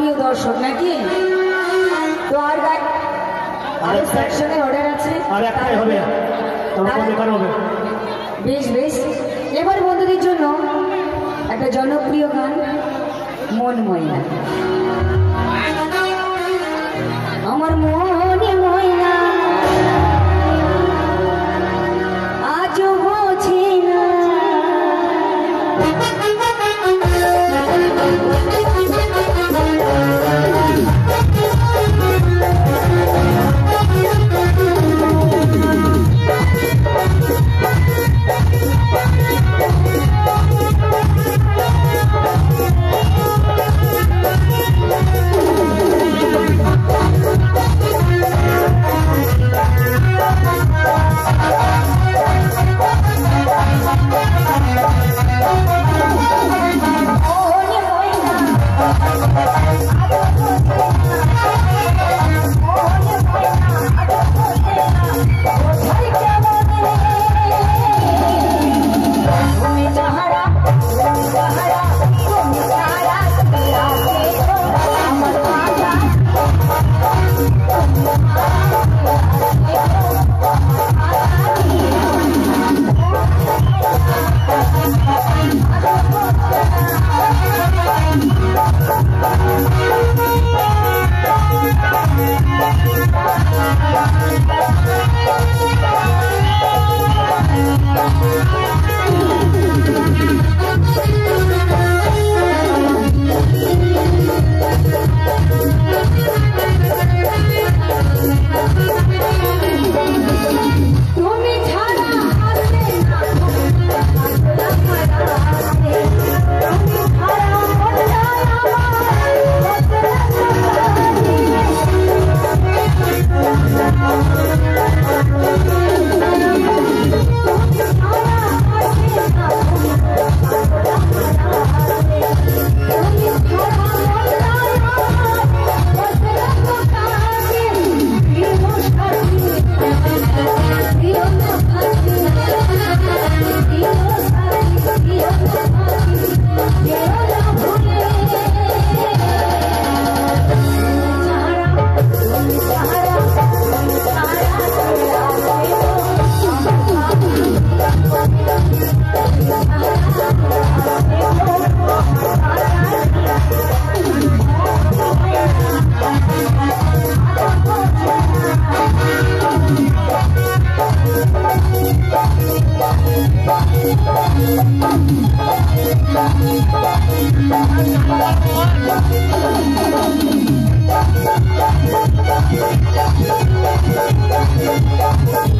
প্রিয় দর্শক নাকি? তো আর গান আরও সেকশনে অর্ডার আছে। আর একটাই হবে। হবে? বেশ বেশ। এবার বন্ধুদের জন্য একটা জনপ্রিয় গান মন ময়না আমার মনে ময়না আজও বোঝে না। Thank you.